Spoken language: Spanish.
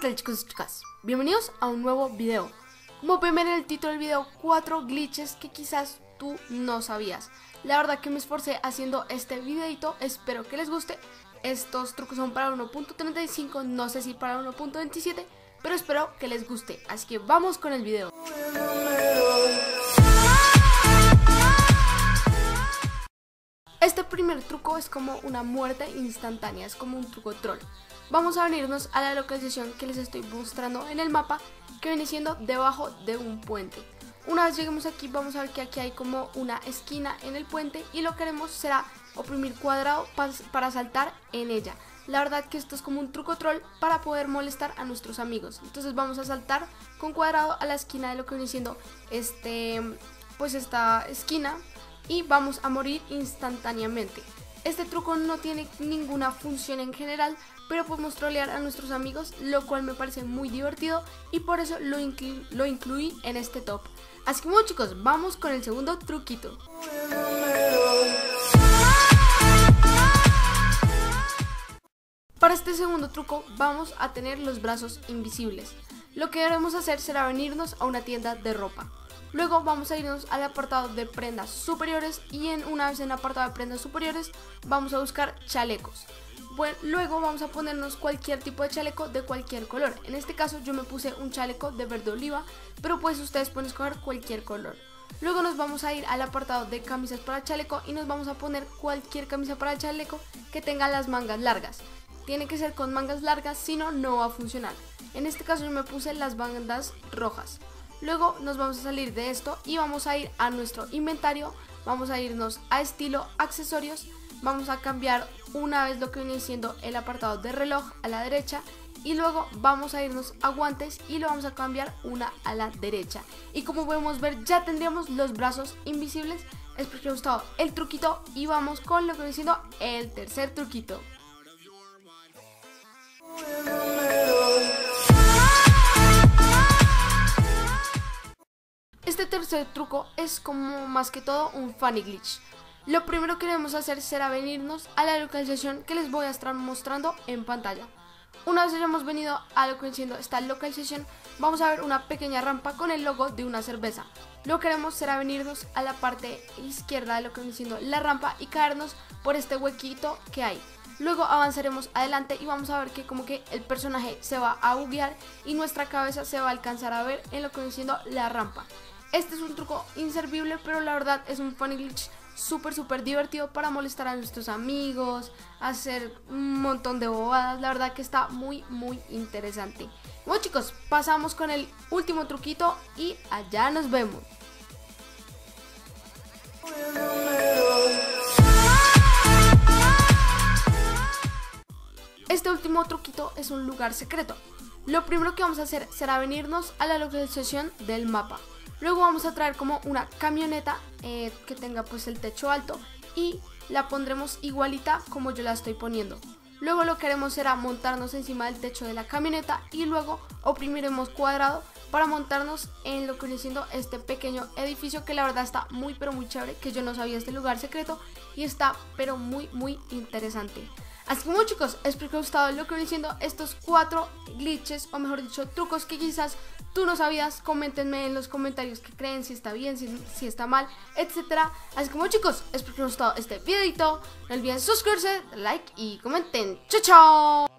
tal chicos y chicas? Bienvenidos a un nuevo video. Como pueden ver en el título del video, cuatro glitches que quizás tú no sabías. La verdad que me esforcé haciendo este videito, espero que les guste. Estos trucos son para 1.35, no sé si para 1.27, pero espero que les guste. Así que vamos con el video. Este primer truco es como una muerte instantánea, es como un truco troll. Vamos a venirnos a la localización que les estoy mostrando en el mapa, que viene siendo debajo de un puente. Una vez lleguemos aquí vamos a ver que aquí hay como una esquina en el puente y lo que haremos será oprimir cuadrado para saltar en ella. La verdad que esto es como un truco troll para poder molestar a nuestros amigos. Entonces vamos a saltar con cuadrado a la esquina de lo que viene siendo este, pues esta esquina y vamos a morir instantáneamente. Este truco no tiene ninguna función en general, pero podemos trolear a nuestros amigos, lo cual me parece muy divertido y por eso lo, incluí en este top. Así que bueno chicos, vamos con el segundo truquito. Para este segundo truco vamos a tener los brazos invisibles. Lo que debemos hacer será venirnos a una tienda de ropa. Luego vamos a irnos al apartado de prendas superiores y en una vez en el apartado de prendas superiores vamos a buscar chalecos. Luego vamos a ponernos cualquier tipo de chaleco de cualquier color. En este caso yo me puse un chaleco de verde oliva, pero pues ustedes pueden escoger cualquier color. Luego nos vamos a ir al apartado de camisas para chaleco y nos vamos a poner cualquier camisa para el chaleco que tenga las mangas largas. Tiene que ser con mangas largas, si no, no va a funcionar. En este caso yo me puse las bandas rojas. Luego nos vamos a salir de esto y vamos a ir a nuestro inventario, vamos a irnos a estilo accesorios, vamos a cambiar una vez lo que viene siendo el apartado de reloj a la derecha y luego vamos a irnos a guantes y lo vamos a cambiar una a la derecha. Y como podemos ver ya tendríamos los brazos invisibles. Espero que os haya gustado el truquito y vamos con lo que viene siendo el tercer truquito. Este tercer truco es como más que todo un funny glitch. Lo primero que debemos hacer será venirnos a la localización que les voy a estar mostrando en pantalla. Una vez hayamos venido a lo que siendo esta localización, vamos a ver una pequeña rampa con el logo de una cerveza. Lo que haremos será venirnos a la parte izquierda de lo que viene la rampa y caernos por este huequito que hay. Luego avanzaremos adelante y vamos a ver que como que el personaje se va a buguear y nuestra cabeza se va a alcanzar a ver en lo que viene la rampa. Este es un truco inservible, pero la verdad es un funny glitch súper, súper divertido para molestar a nuestros amigos, hacer un montón de bobadas. La verdad que está muy, muy interesante. Bueno chicos, pasamos con el último truquito y allá nos vemos. Este último truquito es un lugar secreto. Lo primero que vamos a hacer será venirnos a la localización del mapa. Luego vamos a traer como una camioneta eh, que tenga pues el techo alto y la pondremos igualita como yo la estoy poniendo. Luego lo que haremos será montarnos encima del techo de la camioneta y luego oprimiremos cuadrado para montarnos en lo que viene siendo este pequeño edificio que la verdad está muy pero muy chévere, que yo no sabía este lugar secreto y está pero muy muy interesante. Así que chicos, espero que os haya gustado lo que viene siendo estos cuatro glitches o mejor dicho trucos que quizás tú no sabías, coméntenme en los comentarios que creen, si está bien, si, está mal, etcétera. Así como chicos, espero que os haya gustado este videito. No olviden suscribirse, like y comenten. ¡Chao, chao!